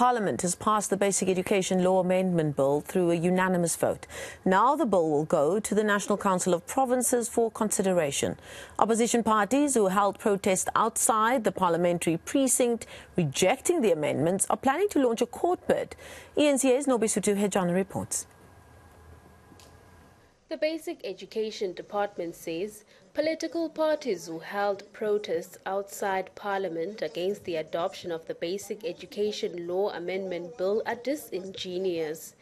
Parliament has passed the Basic Education Law Amendment Bill through a unanimous vote. Now the bill will go to the National Council of Provinces for consideration. Opposition parties who held protests outside the parliamentary precinct rejecting the amendments are planning to launch a court bid. ENCA's Nobesuthu Hejana reports. The Basic Education Department says political parties who held protests outside Parliament against the adoption of the Basic Education Law Amendment Bill are disingenuous.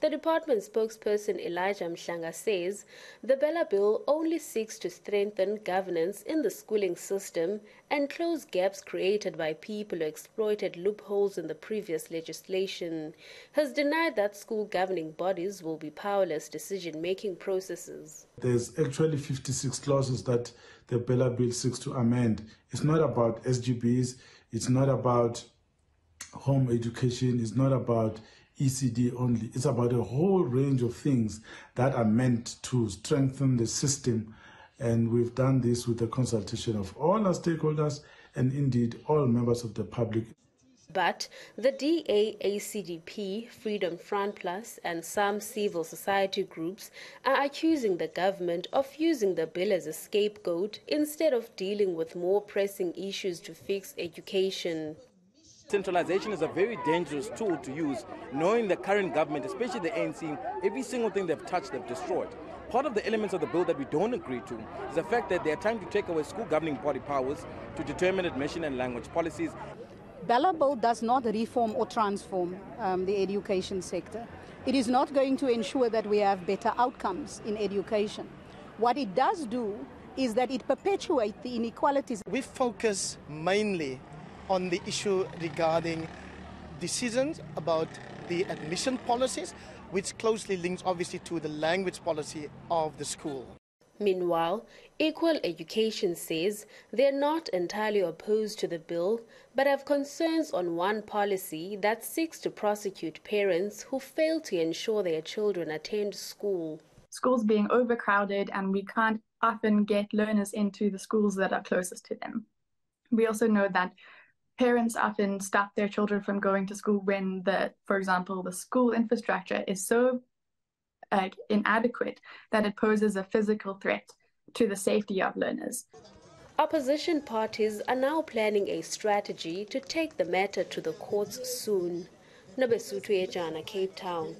The department spokesperson Elijah Mhlanga says the Bela Bill only seeks to strengthen governance in the schooling system and close gaps created by people who exploited loopholes in the previous legislation. Has denied that school governing bodies will be powerless decision-making processes. There's actually 56 clauses that the Bela Bill seeks to amend. It's not about SGBs, it's not about home education, it's not about ECD only. It's about a whole range of things that are meant to strengthen the system. And we've done this with the consultation of all our stakeholders and indeed all members of the public. But the DA, ACDP, Freedom Front Plus, and some civil society groups are accusing the government of using the bill as a scapegoat instead of dealing with more pressing issues to fix education. Centralization is a very dangerous tool to use, knowing the current government, especially the ANC, every single thing they've touched, they've destroyed. Part of the elements of the bill that we don't agree to is the fact that they're trying to take away school governing body powers to determine admission and language policies. Bela Bill does not reform or transform um, the education sector. It is not going to ensure that we have better outcomes in education. What it does do is that it perpetuates the inequalities. We focus mainly on the issue regarding decisions about the admission policies, which closely links obviously to the language policy of the school. Meanwhile, Equal Education says they're not entirely opposed to the bill, but have concerns on one policy that seeks to prosecute parents who fail to ensure their children attend school. Schools being overcrowded, and we can't often get learners into the schools that are closest to them. We also know that parents often stop their children from going to school when the for example the school infrastructure is so uh, inadequate that it poses a physical threat to the safety of learners opposition parties are now planning a strategy to take the matter to the courts soon Nobesuthu Hejana, Cape Town.